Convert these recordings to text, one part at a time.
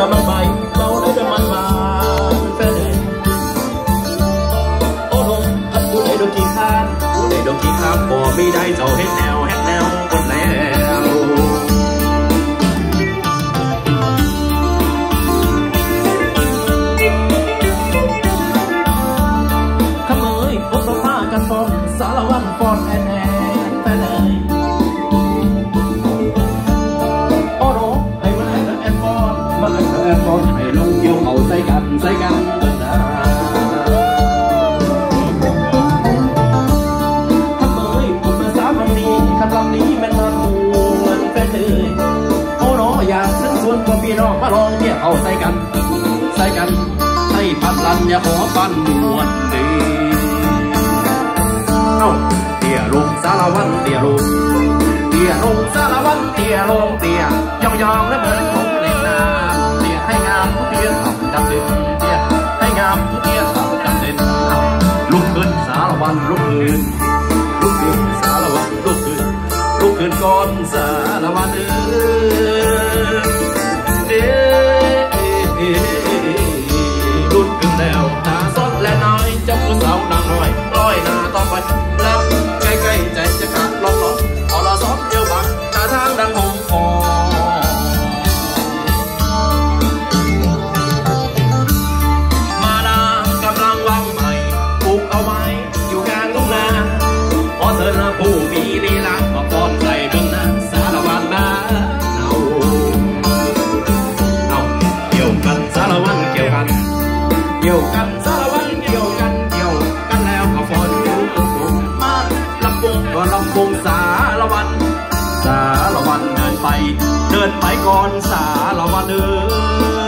น้ำมันใหม่เราได้เป็นมันมาแฟนเลยโอ้โหผู้ใดโดนขี้ข้านผู้ใดโดนขี้ข้านบ่มีได้เจ้าเฮ็ดแนวเฮ็ดแนวคนแล้ เนี่ยเขาใส่กัน ใส่กันใส่พัดลันอย่าขอปันมวนดีเอ้าเตี่ยลงสารวันเตี่ยลงเตี่ยลงสารวันเตี่ยลงเตี่ยยองยองและเหมือนผมเล่นน้ำเตี่ยให้งามทุกเพียงต้องจำเด่นเตี่ยให้งามทุกเพียงต้องจำเด่นเอ้าลุกขึ้นสารวันลุกขึ้นลุกขึ้นสารวันลุกขึ้นลุกขึ้นก่อนสารวันเออ อไปรับใกล้ๆใจจะขาดลองลองเอาละซ้อมเดียวบักตาทางดังหงคอมาดากำลังวางใหม่ปลูกเอาไว้อยู่กลางทุ่งนาขอเชิญผู้มีลีลามาป้อนใส่เบื้องหน้าสารวัตรมาเอาเอาเกี่ยวกันสารวันเกี่ยวกันเกี่ยวกันสาร วัน สารวันเดินไป เดินไปก่อนสารวันเดิน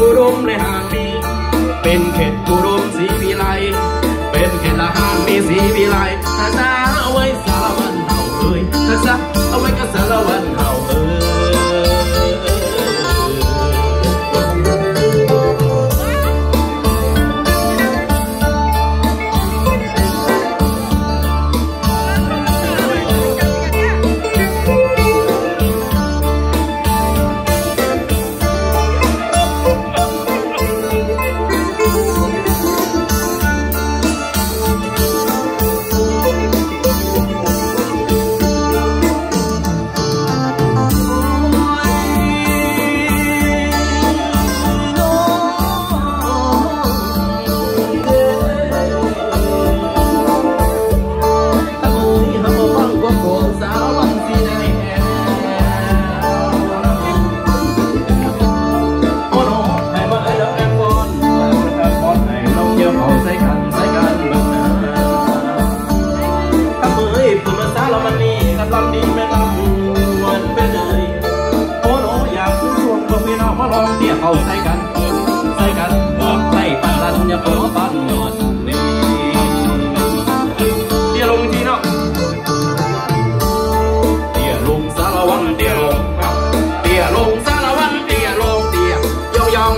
อุดมในหางนี้ เป็นเขตอุดมสีวิไล เป็นเขตละหางมีสีวิไล vì nó mà lo tiền hầu say cắn. Say cắn bóp tay bàn lăn nhập bó bàn nhọn tiền lùng chi nó. Tiền lùng xa là quăng tiền lùng tiền lùng xa là quăng tiền lùng tiền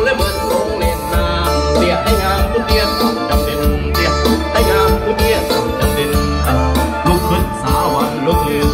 lên nam tiền anh hàng cũng tiền đầm đền tiền anh hàng cũng tiền đầm đền lúc vứt xa quăng lúc liền